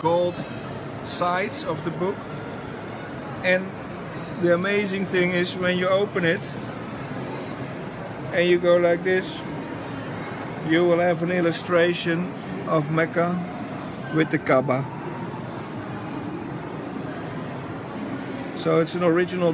gold sides of the book. And the amazing thing is when you open it and you go like this, you will have an illustration of Mecca with the Kaaba. So it's an original